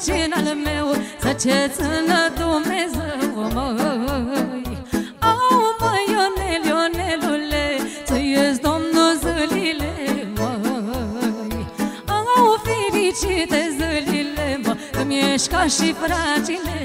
vecin al meu Să ce țină Dumnezeu, măi? Au, măi, Ionel, Ionelule Să ies Domnul zilele, măi. Au, fericite zilele, mă Îmi ești ca și fragile,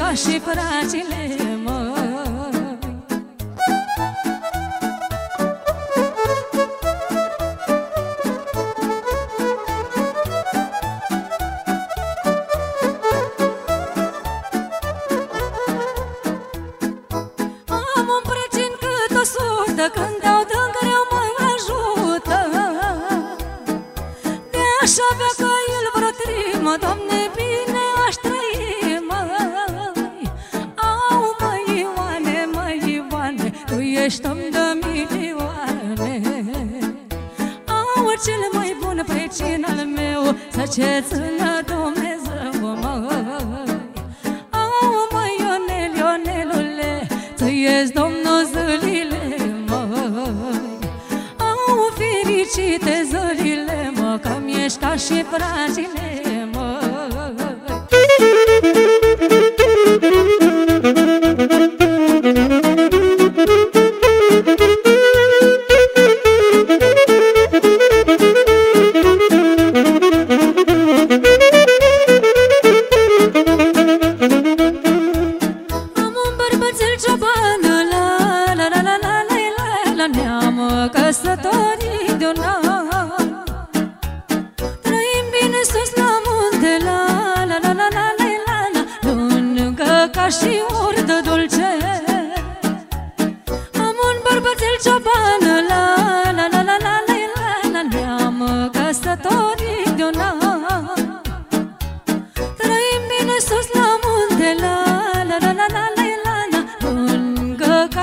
ca și fracile Am un prăcin cât o sută când Iubește-m de milioane. Au cel mai bun precin al meu Să ce țină Dumnezeu măi. Au mai Ionel, Ionelule Ți-ești Domnul zilele măi. Au fericite zilele mă Că-mi ești ca și fragile măi.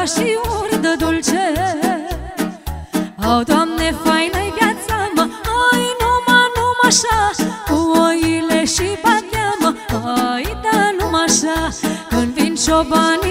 și urdă dulce Au, Doamne, faină-i viața, Ai numai, numai așa Cu oile și bagheamă Ai, da, numai așa Când vin ciobani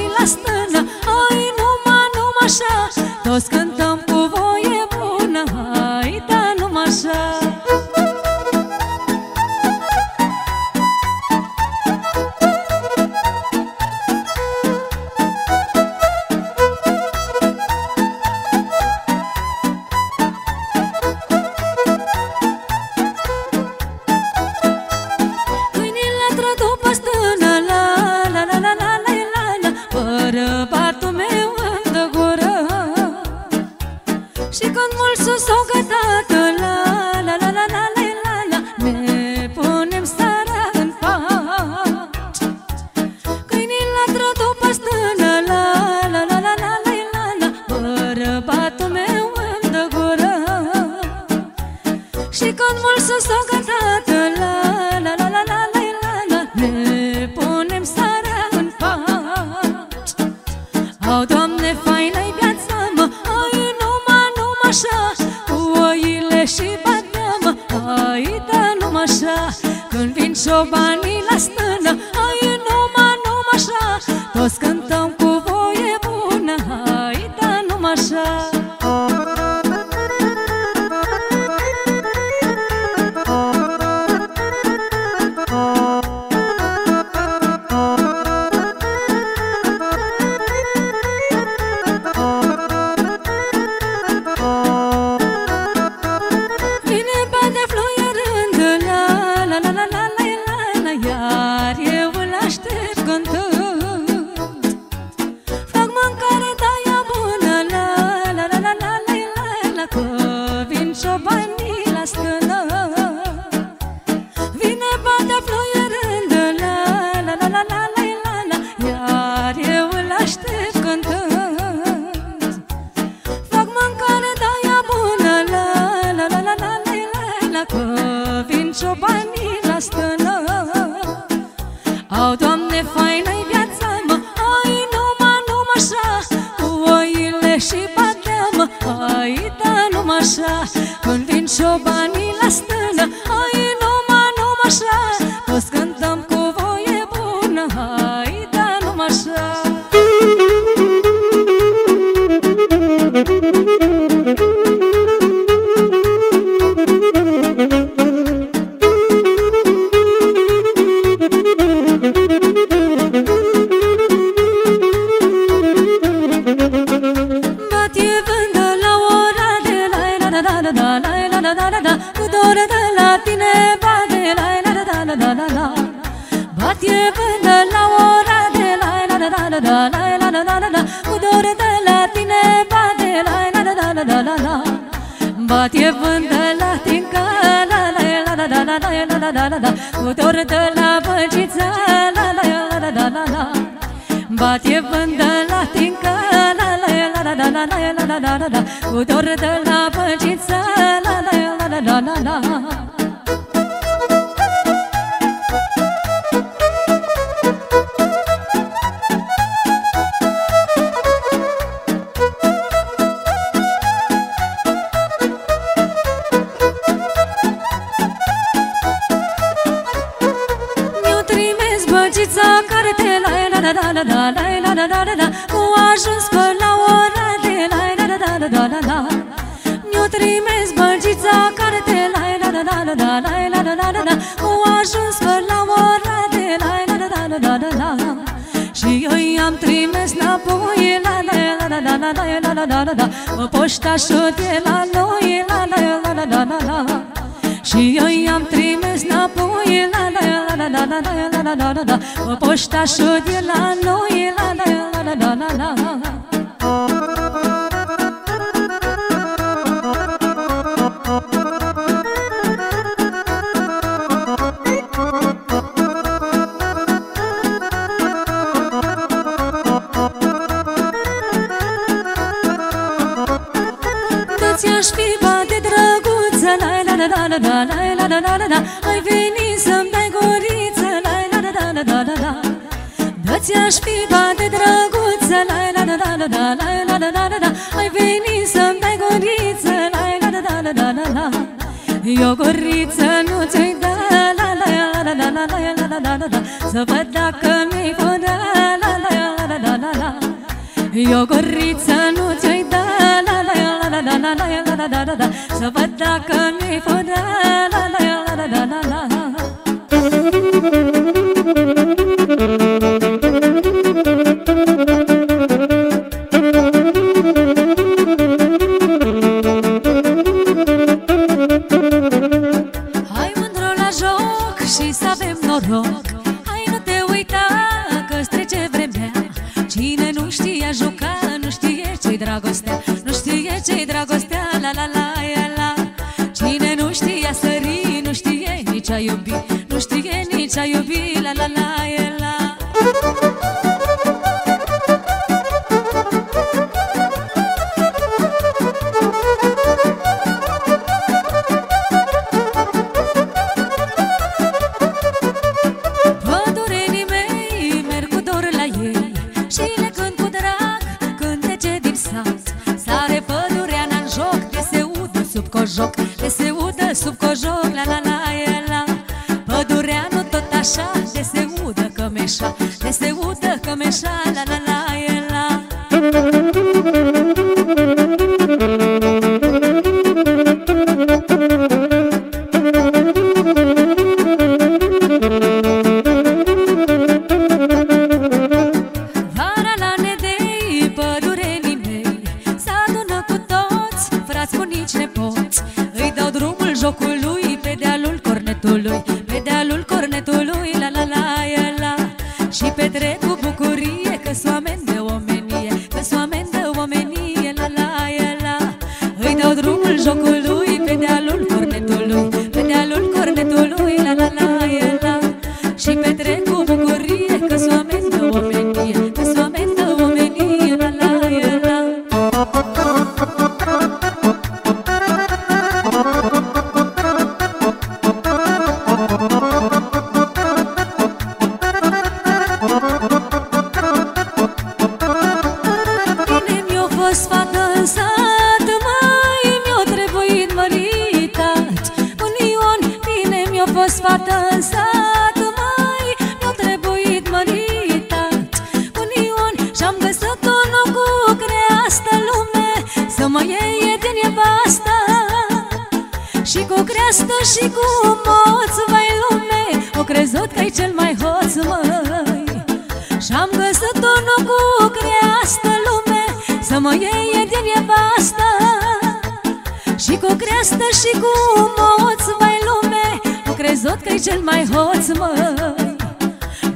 marchar. La la la la la la la la la la Cu dor de la tine bate la la la la la la la Bate vândă la tincă la la la la la la la la la la la Cu dor de la băgiță la la la la la la la Bate vândă la tincă la la la la la la la la la la la Cu dor de la băgiță la la la la la la la la la la la la la la la la la la Cu ajuns până la ora de la la la la la la la la Mi-o trimis băgița care te la la la la la la la la la la la la Cu ajuns până la ora de la la la la la la la la Și eu i-am trimis înapoi la la la la la la la la la la la Mă poștașul de la noi la la la la la la la la și eu i-am trimis înapoi la la la la la la la la la la la Mă poștașul de la noi la la la la la la la Dă-ți-aș fi bate drăguță La la la la la la la la la la la la Ai venit să-mi dai guriță La la la la la la la la Dă-ți-aș fi bate drăguță La la la la la la la la la la la Ai venit să-mi dai guriță La la la la la la la la Eu guriță nu ți-i da La la la la la la la la la la la Să văd dacă mi-i fără La la la la la la la eu guriță nu ți-ai da la la la la la la la la la la la la Să văd dacă mi-i fără la la la la la la la Hai a iubi. Nu știe nici a iubi, la la la la. La Pădurenii mei merg cu dor la ei. Și le cânt cu drag cântece din sat. Sare pădurea în joc, de se udă sub cojoc De se udă sub cojoc, la la la la așa, de se udă cămeșa De se udă cămeșa, la la la la la. Vara la nedei, pădurenii mei Se adună cu toți, frați, bunici, nepoți. Îi dau drumul jocului pe dealul cornetului crezut că-i cel mai hoț, măi. Și-am găsit unul cu creastă lume Să mă iei din nevastă. Și cu creastă și cu moț, vai lume O crezut că-i cel mai hoț, măi.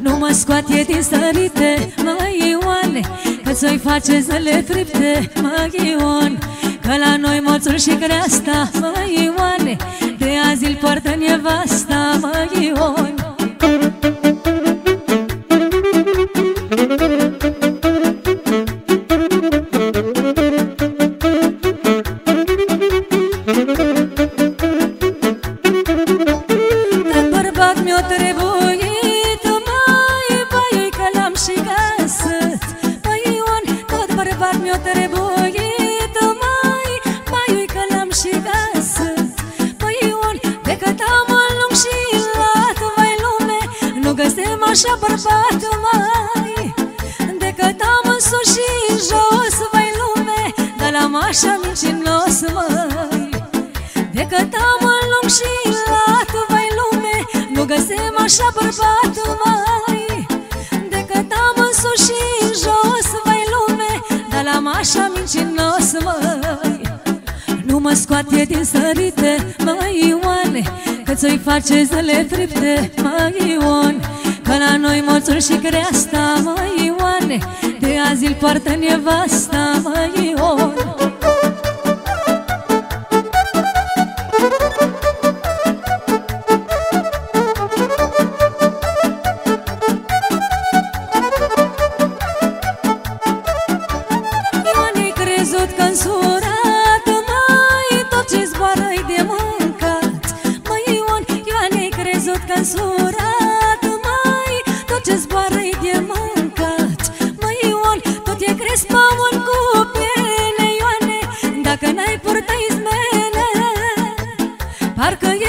Nu mă scoate din sărite, măi Ioane Că ți-o-i face zile fripte, măi Ion Că la noi moțul și creasta, măi Ioane De azi îl poartă nevasta, măi Ion Thank you. Găsim așa bărbat mai Decât am în sus și în jos, vai lume Dar la mașa mincinos, măi. Nu mă scoate din sărite, măi Ioane Că ți-o-i face zile fripte, măi Ioane. Că la noi moțul și creasta, măi Ioane De azi îl poartă nevasta, măi Ioane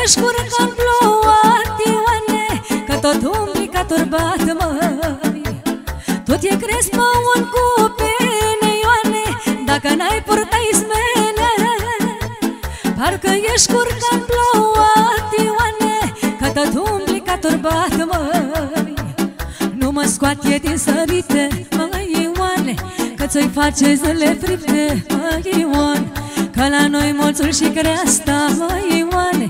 Parcă ești curcan plouat Ioane Că tot umbli ca turbat măi. Tot e crezi pământ cu piele Ioane Dacă n-ai purta izmene. Parcă ești curcan plouat Ioane Că tot umbli ca turbat măi. Mă scoate din sărite, măi Ioane Că ți-o-i face zile fripte, măi Ioane. Că la noi mulțul și creasta, măi Ioane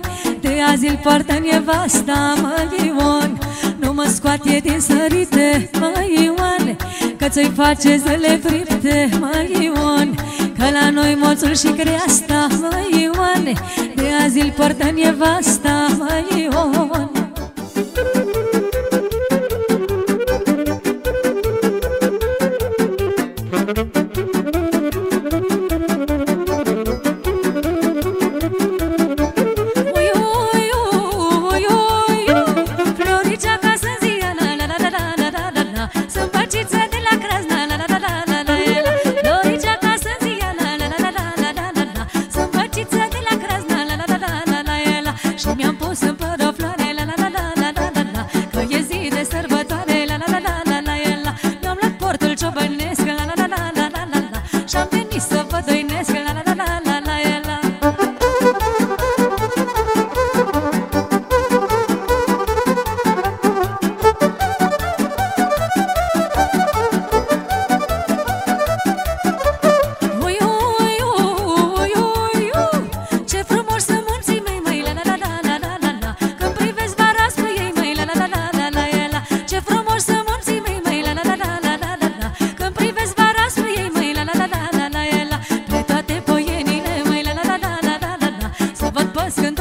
De azi îl poartă nevasta, măi Ioane Nu mă scoate din sărite, măi Ioane Că ți-o-i face zile fripte, măi Ioane Că la noi mulțul și creasta, măi Ioane De azi îl poartă nevasta, măi Ioane cu canción